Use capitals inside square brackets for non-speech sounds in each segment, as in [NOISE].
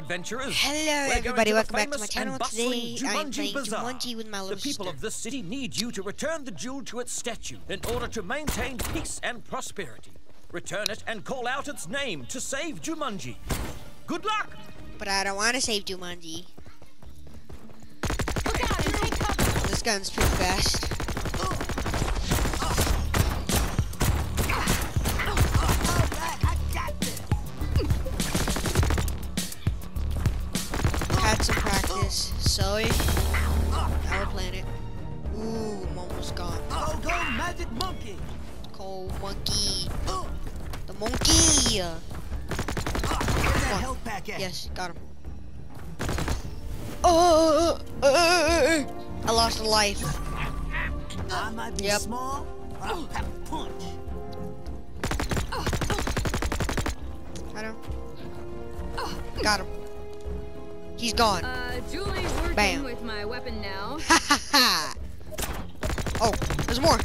adventurers. Hello, We're everybody. Welcome back to my channel. and bustling Today, I'm playing Bazaar. Jumanji with my The little people sister. of this city need you to return the jewel to its statue in order to maintain peace and prosperity. Return it and call out its name to save Jumanji. Good luck! But I don't want to save Jumanji. Look out and take cover. This gun's pretty fast. Practice. Sorry. Our planet. Ooh, I'm almost gone. Go, go, magic monkey! Cold monkey. The monkey. Where's that health pack at? Yes, got him. Oh, uh, I lost a life. I might be Yep. small, but I'll have a punch. Got him. Got him. He's gone. Uh, Julie's working Bam. with my weapon now. [LAUGHS] Ha ha ha. Oh, there's more.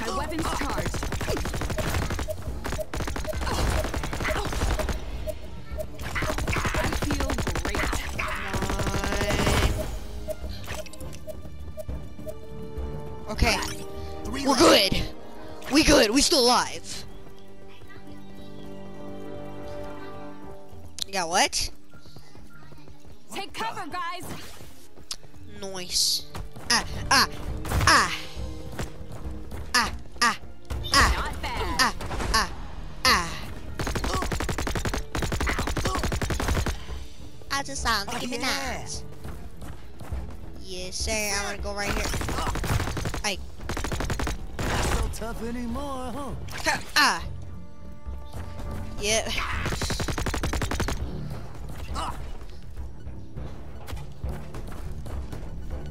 My weapon's charged. I feel great. Okay, we're good. We good. We still alive. You got what? Take cover, guys. Nice. Ah, ah, ah. Ah, ah, ah, Not bad. ah, ah, ah. I just sound Oh, like a yeah. Minaj. Yes, sir. I'm gonna go right here. Hey, Not so tough anymore, huh? ah. Yep.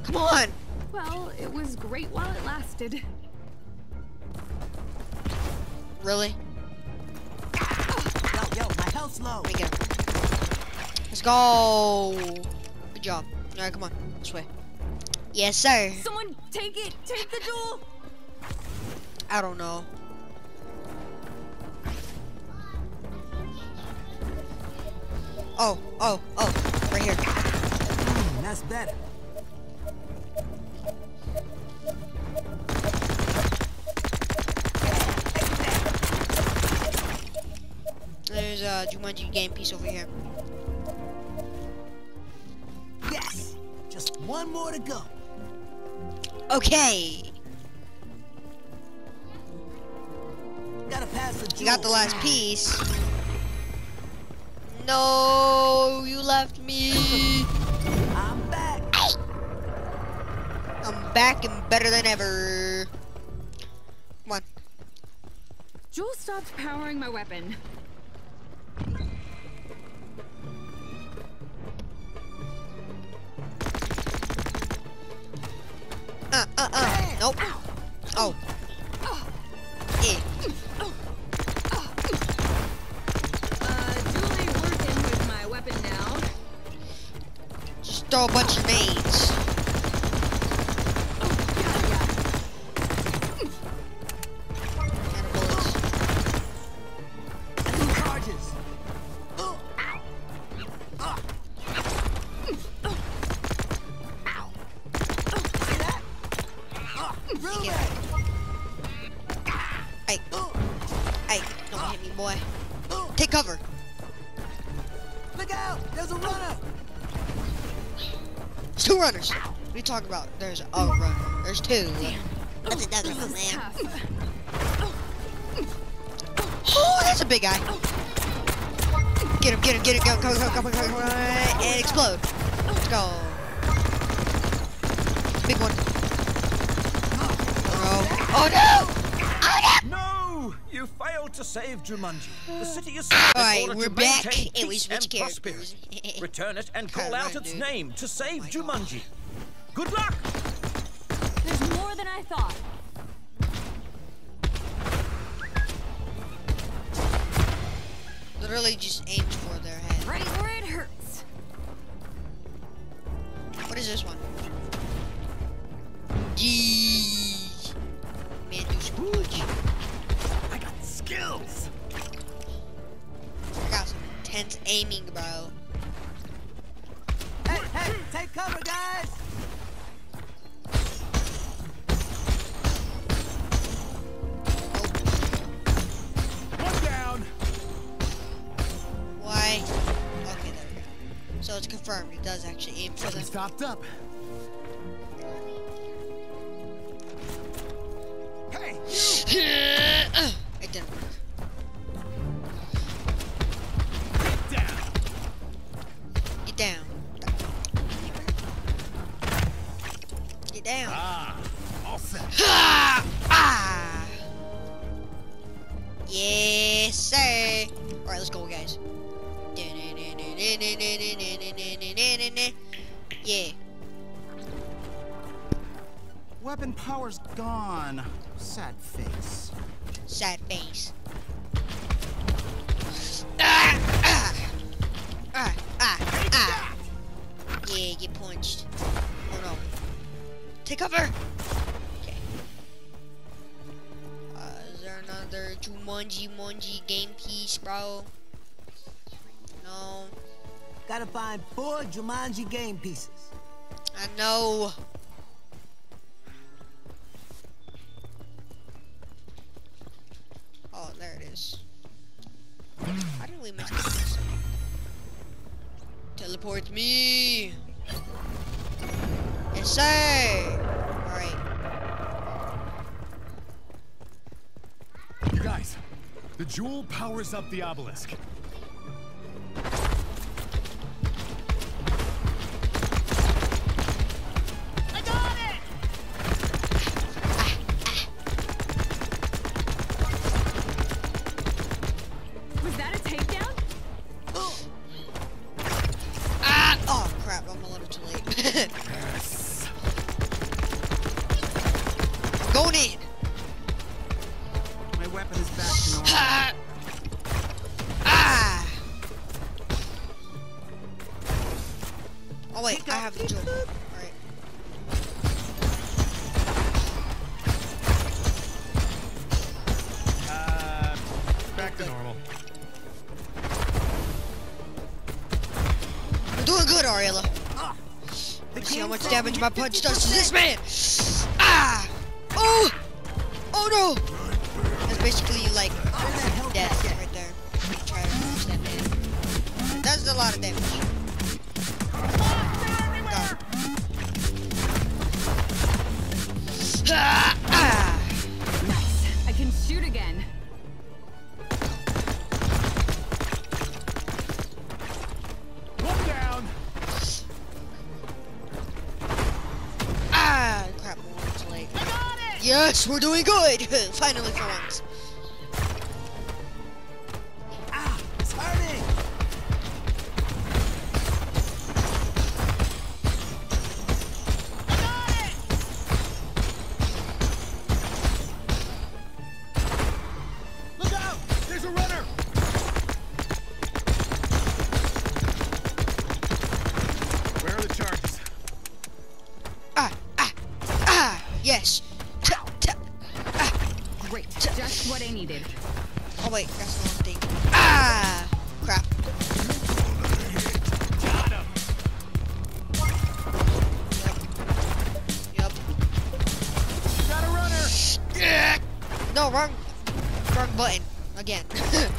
Come on. Well, it was great while it lasted. Really? Yo, yo, my health's low. Let me get him. Let's go. Good job. All right, come on. This way. Yes, sir. Someone take it. Take the jewel. I don't know. Oh, oh, oh, right here. Mm, that's better. There's a Jumanji game piece over here. Yes! Just one more to go. Okay, Gotta pass the you got the last piece. No, you left me. [LAUGHS] I'm back. I'm back and better than ever. Come on. Jewel stopped powering my weapon. Just throw a two runners. We talking about? There's a runner. There's two. That's another one, man. Oh, that's a big guy. Get him, get him, get him, go, go, go, go, go, go, go, and explode. Let's go. Big one. Oh, oh no! Oh no! No! You failed to save Jumanji. The city is Alright, in we're to back, maintain and we peace and prosperity. [LAUGHS] Return it and call Kinda out right, its dude. name to save my Jumanji. Good luck! There's more than I thought. Literally just aims for their head. Right where it hurts. What is this one? Gee. Aiming, bro. Hey, hey, take cover, guys! One down. Why? Okay, there we go. So it's confirmed. It does actually aim for them. Weapons topped up. Hey, [LAUGHS] face. Ah! Ah! Ah! Ah! Ah! Yeah, get punched. Oh no. Take cover! Okay. Uh, is there another Jumanji Munji game piece, bro? No. Gotta find four Jumanji game pieces. I know. Powers up the obelisk. How much damage my punch does to this man. Ah! Oh! Oh no! That's basically like death right there. Try to punch that man. That's a lot of damage. Yes, we're doing good! [LAUGHS] Finally for once. Wrong, wrong button. Again. [LAUGHS]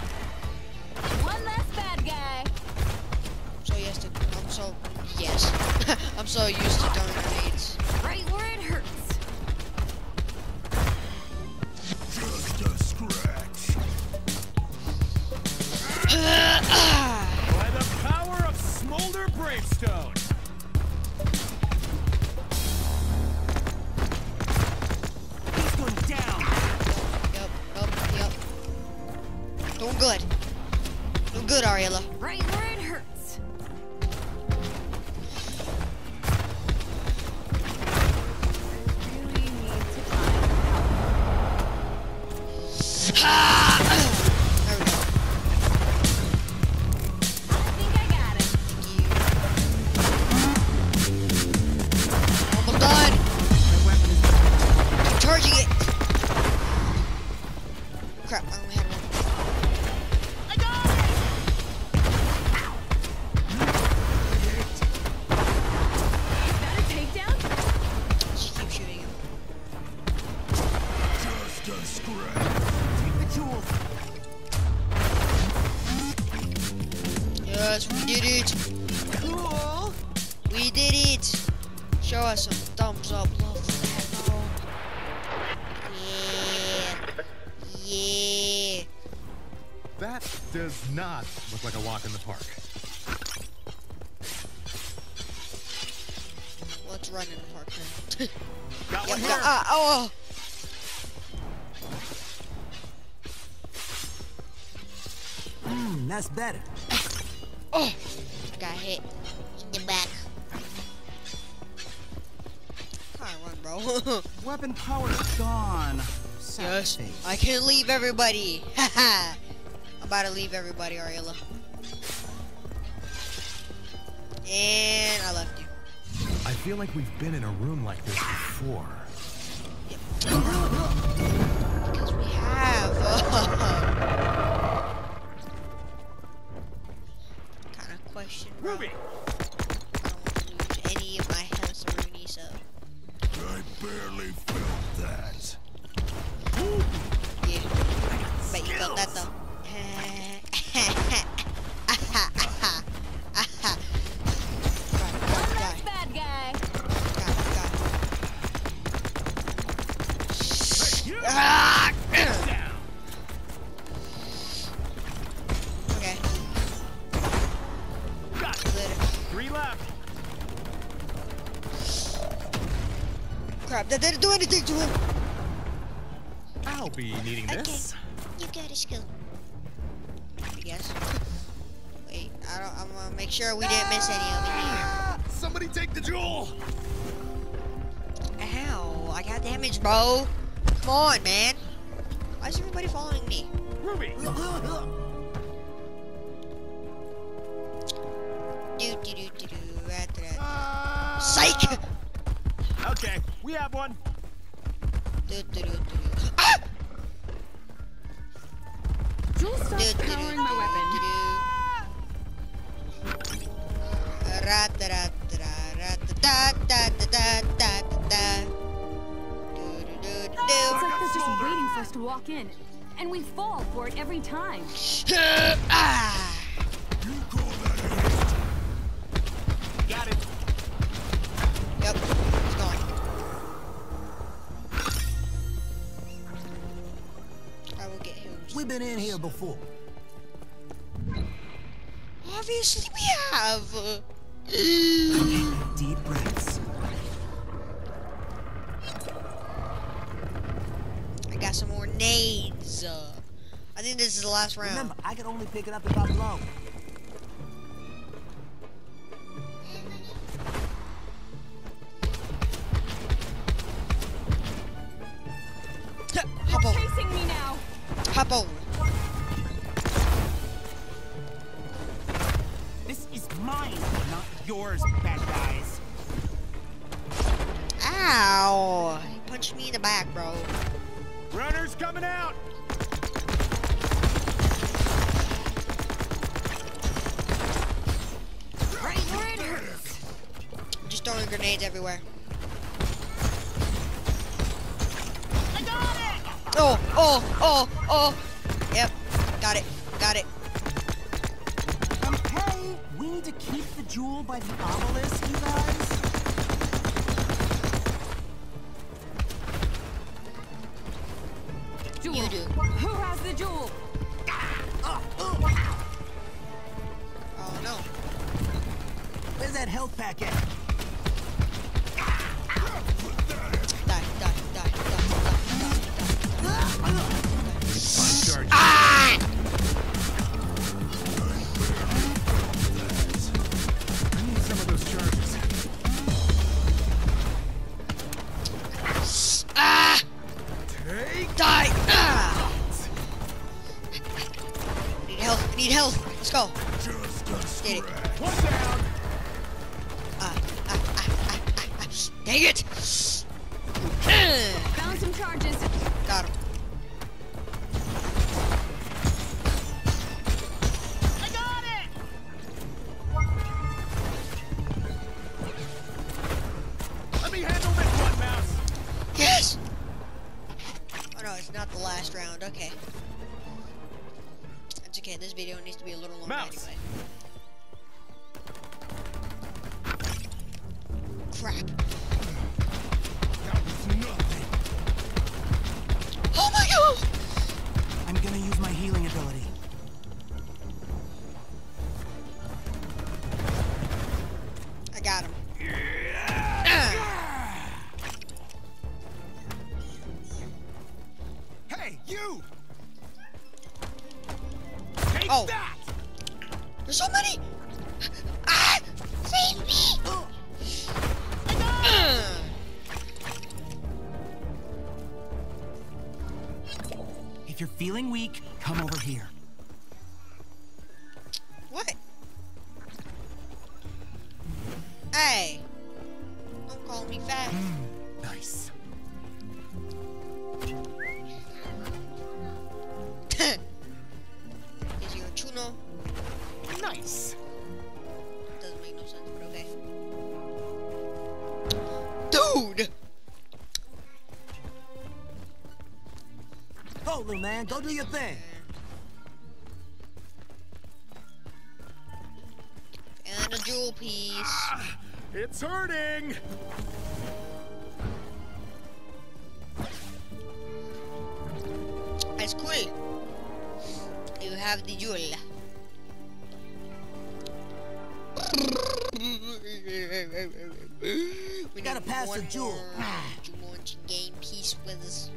Doing good. Doing good, Ariella. Right Yes, we did it. Cool. We did it. Show us some thumbs up love for that, bro. Yeah. Yeah. That does not look like a walk in the park. Let's run in the park now. [LAUGHS] Got one go- here. ah, oh. Hmm, that's better. Oh, got hit in the back. Come on, run, bro. [LAUGHS] Weapon power's gone. Yes. I can leave everybody. [LAUGHS] Haha. I'm about to leave everybody, Ariella. And I left you. I feel like we've been in a room like this before. Because Ruby! I don't want to lose any of my health, Rooney, so. I barely felt that. Yeah. Bet you felt that though. Anything to him. I'll be needing this. You got a skill. I guess. [LAUGHS] Wait, I don't. I'm gonna make sure we didn't miss any of it Ah, Somebody take the jewel! Ow! I got damage, bro. Come on, man. Why is everybody following me? Ruby! [LAUGHS] Do do do do do. After that. Ah! Psych! Okay, we have one öttürüyor öttürüyor. Just waiting for us to walk in, and we fall for it every time. [LAUGHS] ah! Been in here before. Obviously, we have. Deep breaths. I got some more nades. Uh, I think this is the last round. Remember, I can only pick it up if I blow. Yours, bad guys. Ow! He punched me in the back, bro. Runner's coming out! Right where it hurts. I'm just throwing grenades everywhere. I got it! Oh, oh, oh, oh. Yep, got it, jewel by the obelisk, you guys. Jewel. You do. Who has the jewel? Oh no. Where's that health pack at? Dang it! Got him. Go, little man. Go do your thing. And a jewel piece. Ah, it's hurting! That's cool. You have the jewel. we Gotta pass the jewel. more Jumanji game piece with us.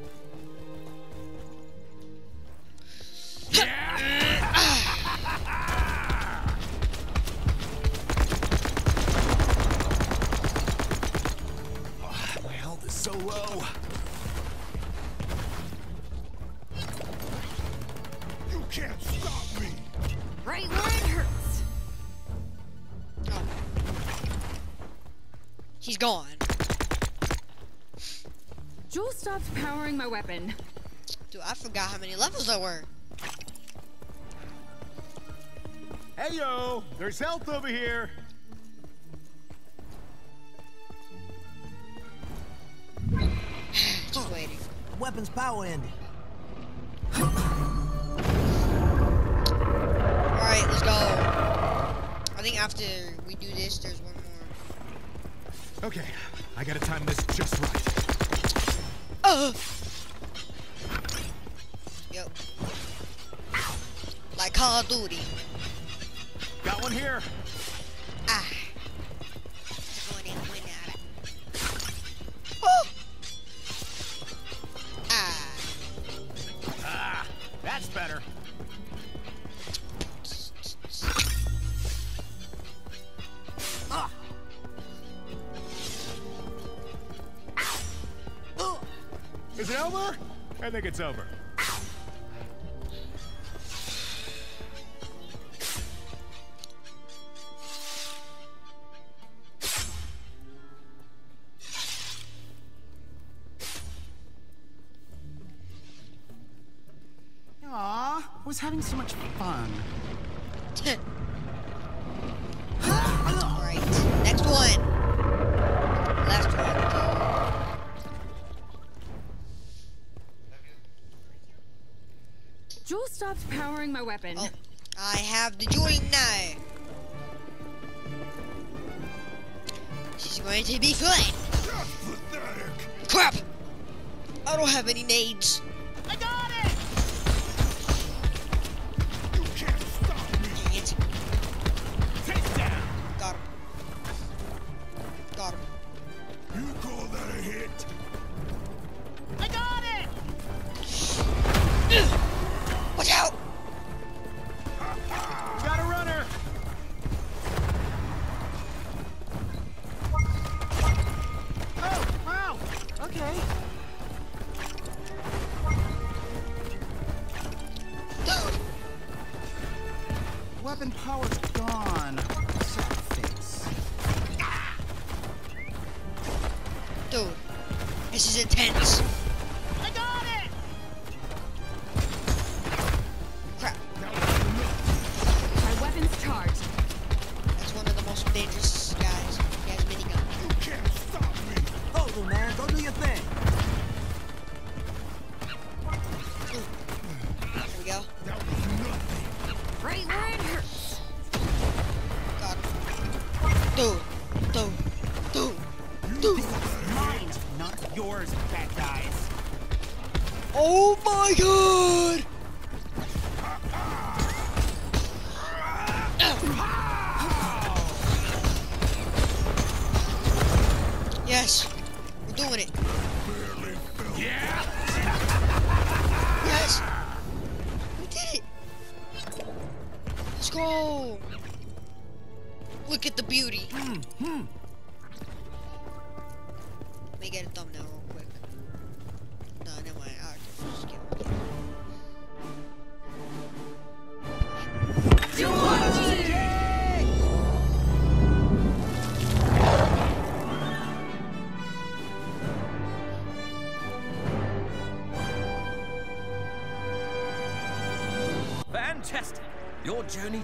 He's gone. Jewel stopped powering my weapon. Dude, I forgot how many levels there were. Hey yo! There's health over here! Just waiting. Weapon's power ended. Alright, let's go. I think after we do this, there's one more. Okay, I gotta time this just right. Uh. Yo. Like Call of Duty. Got one here! Ah. Ah. Ah, that's better. Is it over? I think it's over. Jewel stopped powering my weapon. Oh. I have the jewel now. She's going to be fun. Pathetic! Crap! I don't have any nades.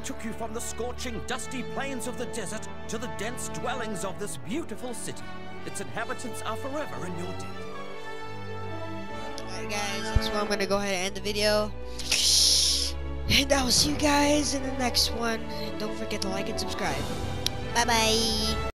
Took you from the scorching, dusty plains of the desert to the dense dwellings of this beautiful city. Its inhabitants are forever in your debt. Alright guys, that's where I'm gonna go ahead and end the video. And I will see you guys in the next one. And don't forget to like and subscribe. Bye bye.